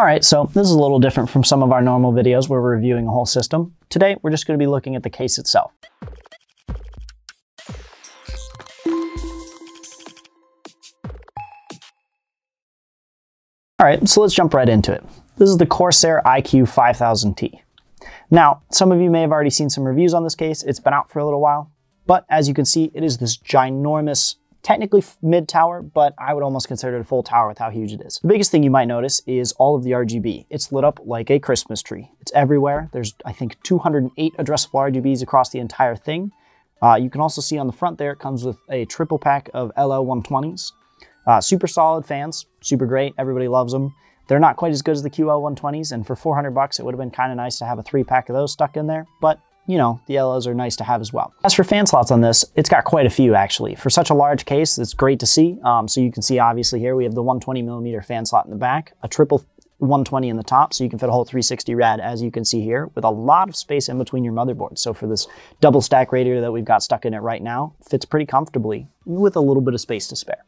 All right, so this is a little different from some of our normal videos where we're reviewing a whole system. Today, we're just gonna be looking at the case itself. All right, so let's jump right into it. This is the Corsair iCUE 5000T. Now, some of you may have already seen some reviews on this case. It's been out for a little while, but as you can see, it is this ginormous, technically mid tower, but I would almost consider it a full tower with how huge it is. The biggest thing you might notice is all of the RGB. It's lit up like a Christmas tree. It's everywhere. There's, I think, 208 addressable RGBs across the entire thing. Uh, you can also see on the front there, it comes with a triple pack of LL120s. Uh, super solid fans, super great. Everybody loves them. They're not quite as good as the QL120s, and for 400 bucks, it would have been kind of nice to have a three pack of those stuck in there, but you know, the LOs are nice to have as well. As for fan slots on this, it's got quite a few actually. For such a large case, it's great to see. Um, so you can see obviously here we have the 120 millimeter fan slot in the back, a triple 120 in the top, so you can fit a whole 360 rad, as you can see here, with a lot of space in between your motherboard. So for this double stack radiator that we've got stuck in it right now, fits pretty comfortably with a little bit of space to spare.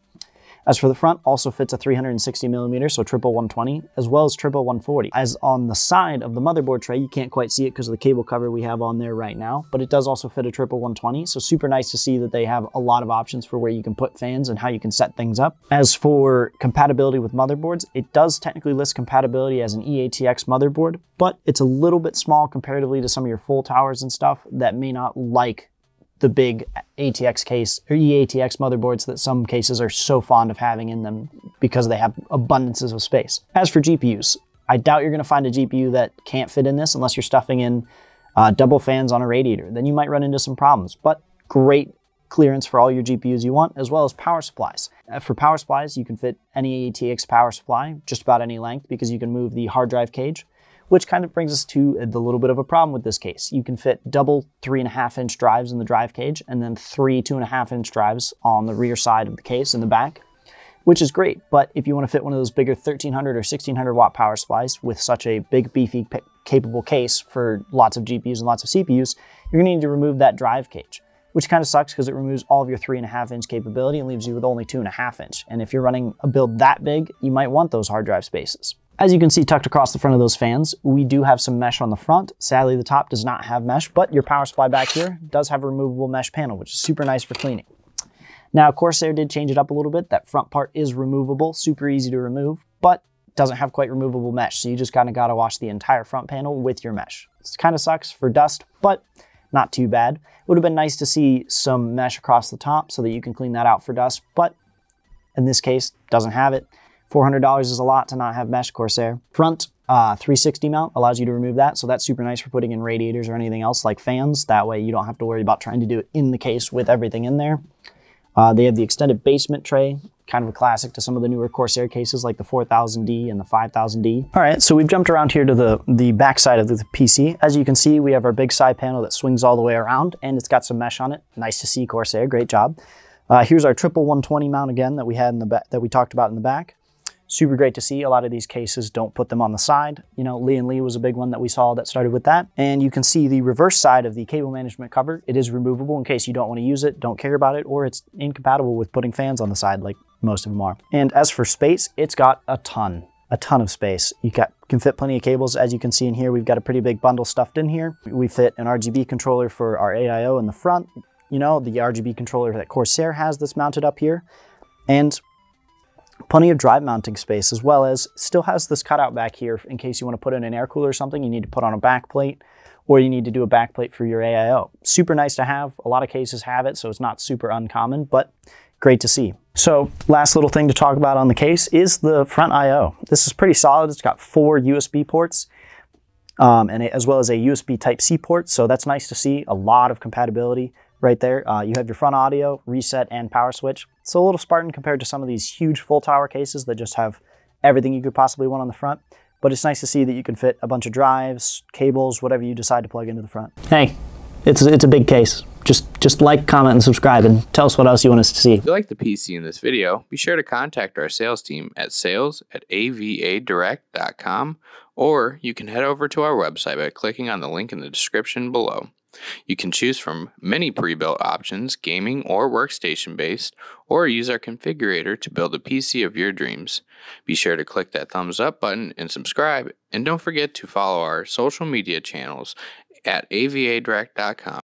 As for the front, also fits a 360 millimeter, so triple 120, as well as triple 140. As on the side of the motherboard tray, you can't quite see it because of the cable cover we have on there right now, but it does also fit a triple 120, so super nice to see that they have a lot of options for where you can put fans and how you can set things up. As for compatibility with motherboards, it does technically list compatibility as an EATX motherboard, but it's a little bit small comparatively to some of your full towers and stuff that may not like the big ATX case or EATX motherboards that some cases are so fond of having in them because they have abundances of space. As for GPUs, I doubt you're going to find a GPU that can't fit in this unless you're stuffing in uh, double fans on a radiator. Then you might run into some problems, but great clearance for all your GPUs you want, as well as power supplies. Uh, for power supplies, you can fit any ATX power supply, just about any length, because you can move the hard drive cage which kind of brings us to the little bit of a problem with this case. You can fit double three and a half inch drives in the drive cage and then three two and a half inch drives on the rear side of the case in the back, which is great. But if you want to fit one of those bigger 1300 or 1600 watt power supplies with such a big, beefy, capable case for lots of GPUs and lots of CPUs, you're going to need to remove that drive cage which kind of sucks because it removes all of your three and a half inch capability and leaves you with only two and a half inch. And if you're running a build that big, you might want those hard drive spaces. As you can see tucked across the front of those fans, we do have some mesh on the front. Sadly, the top does not have mesh, but your power supply back here does have a removable mesh panel, which is super nice for cleaning. Now, Corsair did change it up a little bit. That front part is removable, super easy to remove, but doesn't have quite removable mesh, so you just kind of got to wash the entire front panel with your mesh. It kind of sucks for dust, but not too bad. Would have been nice to see some mesh across the top so that you can clean that out for dust, but in this case, doesn't have it. $400 is a lot to not have mesh Corsair. Front uh, 360 mount allows you to remove that, so that's super nice for putting in radiators or anything else like fans. That way you don't have to worry about trying to do it in the case with everything in there. Uh, they have the extended basement tray, kind of a classic to some of the newer Corsair cases like the 4000D and the 5000D. All right, so we've jumped around here to the, the back side of the PC. As you can see, we have our big side panel that swings all the way around and it's got some mesh on it. Nice to see Corsair, great job. Uh, here's our triple 120 mount again that we had in the that we talked about in the back. Super great to see. A lot of these cases don't put them on the side. You know, Lian Li was a big one that we saw that started with that. And you can see the reverse side of the cable management cover. It is removable in case you don't want to use it, don't care about it, or it's incompatible with putting fans on the side like most of them are. And as for space, it's got a ton a ton of space. You got, can fit plenty of cables. As you can see in here, we've got a pretty big bundle stuffed in here. We fit an RGB controller for our AIO in the front, you know, the RGB controller that Corsair has that's mounted up here. And Plenty of drive mounting space as well as still has this cutout back here in case you want to put in an air cooler or something, you need to put on a back plate or you need to do a back plate for your AIO. Super nice to have. A lot of cases have it, so it's not super uncommon, but great to see. So last little thing to talk about on the case is the front I.O. This is pretty solid. It's got four USB ports um, and it, as well as a USB Type-C port, so that's nice to see. A lot of compatibility right there. Uh, you have your front audio, reset, and power switch. It's a little Spartan compared to some of these huge full tower cases that just have everything you could possibly want on the front. But it's nice to see that you can fit a bunch of drives, cables, whatever you decide to plug into the front. Hey, it's, it's a big case. Just, just like, comment, and subscribe, and tell us what else you want us to see. If you like the PC in this video, be sure to contact our sales team at sales at avadirect.com, or you can head over to our website by clicking on the link in the description below. You can choose from many pre built options, gaming or workstation based, or use our configurator to build a PC of your dreams. Be sure to click that thumbs up button and subscribe, and don't forget to follow our social media channels at avadirect.com.